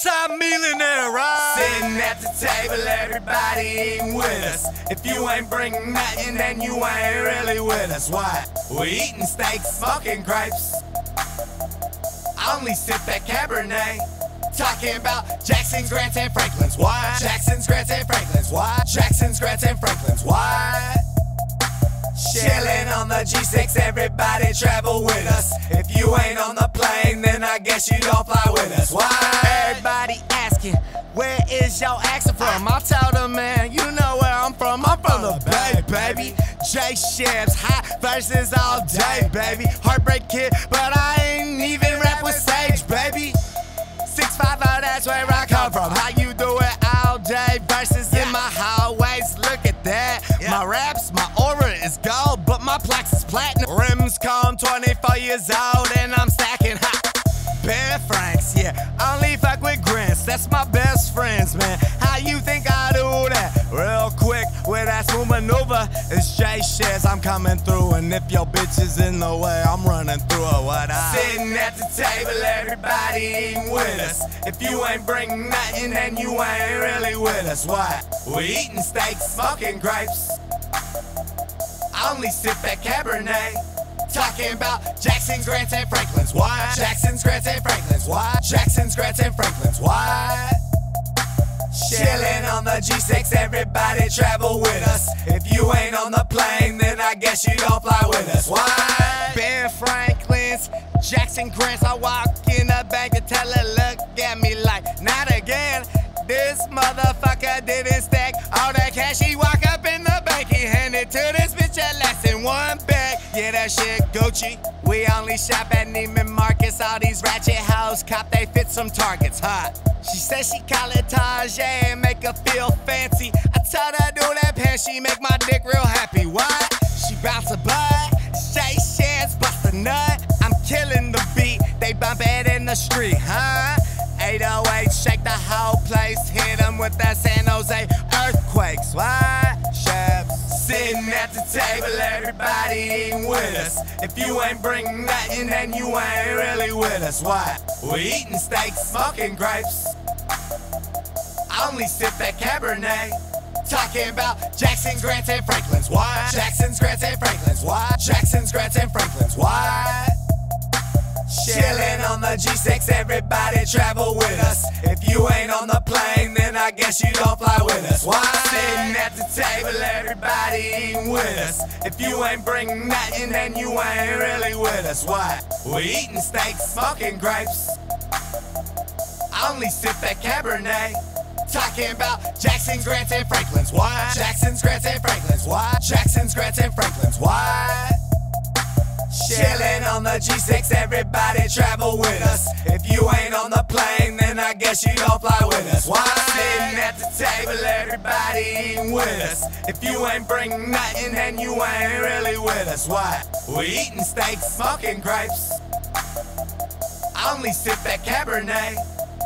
Southside millionaire, right? Sitting at the table, everybody eating with us. If you ain't bringing nothing, then you ain't really with us. Why? We eating steaks, smoking grapes. I only sip that Cabernet. Talking about Jackson's, Grants, and Franklin's. Why? Jackson's, Grants, and Franklin's. Why? Jackson's, Grants, and Franklin's. Why? Chilling on the G6, everybody travel with us. If you ain't on the plane, then I guess you don't fly with us. Why? Asking, is your accent from? I tell them, man, you know where I'm from. I'm from the Bay, baby. J Shabs, hot verses all day, baby. Heartbreak kid, but I ain't even rap with Sage, baby. 650, that's where I come from. How you do it all day? Verses in my hallways, look at that. My raps, my aura is gold, but my plaques is platinum. Rims come 24 years old, and I'm stacking hot. Bear Franks, yeah. Only fuck with grants, that's my best quick with that smooth maneuver. It's J Shabs, I'm coming through. And if your bitch is in the way, I'm running through her. What I Sitting at the table, everybody eating with us. If you ain't bringing nothing, then you ain't really with us. Why? We eating steaks, smoking grapes. I only sip that Cabernet. Talking about Jackson's, Grants, and Franklin's. Why? Jackson's, Grants, and Franklin's. Why? Jackson's, Grants, and Franklin's. Why? The G6, everybody travel with us. If you ain't on the plane, then I guess you don't fly with us. Why? Ben Franklin's, Jackson Grants. I walk in the bank and tell her, look at me like, not again. This motherfucker didn't stack all that cash. He walk up in the bank, he handed to this bitch at less than one. Yeah, that shit Gucci. We only shop at Neiman Marcus. All these ratchet hoes cop, they fit some targets, huh? She said she call it Tajay and make her feel fancy. I told her do that pants, she make my dick real happy. What? She bounce a butt, Shay shares, bust a nut. I'm killing the beat, they bump it in the street, huh? 808, shake the whole place, hit them with that San everybody eating with us. If you ain't bringing nothing, then you ain't really with us. Why? We eating steaks, smoking grapes. I only sip that Cabernet. Talking about Jackson's, Grants, and Franklin's. Why? Jackson's, Grants, and Franklin's. Why? Jackson's, Grants, and Franklin's. Why? Chilling on the G6, everybody travel with us. If you ain't on the I guess you don't fly with us. Why? Sitting at the table, everybody eating with us. If you ain't bringing nothing, then you ain't really with us. Why? We eating steaks, smoking grapes. I only sip that Cabernet. Talking about Jackson's, Grants, and Franklin's. Why? Jackson's, Grants, and Franklin's. Why? Jackson's, Grants, and Franklin's. Why? Chillin' on the G6, everybody travel with us. If you ain't on the plane, then I guess you don't fly with us. Why? At the table, everybody eating with us. If you ain't bringing nothing, then you ain't really with us. Why? We eating steaks, smoking grapes. I only sip that Cabernet.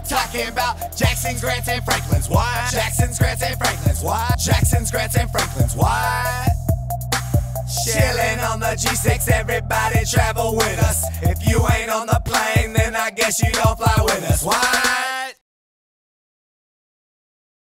Talking about Jackson's, Grants, and Franklin's. Why? Jackson's, Grants, and Franklin's. Why? Jackson's, Grants, and Franklin's. Why? Chilling on the G6, everybody travel with us. If you ain't on the plane, then I guess you don't fly with us. Why?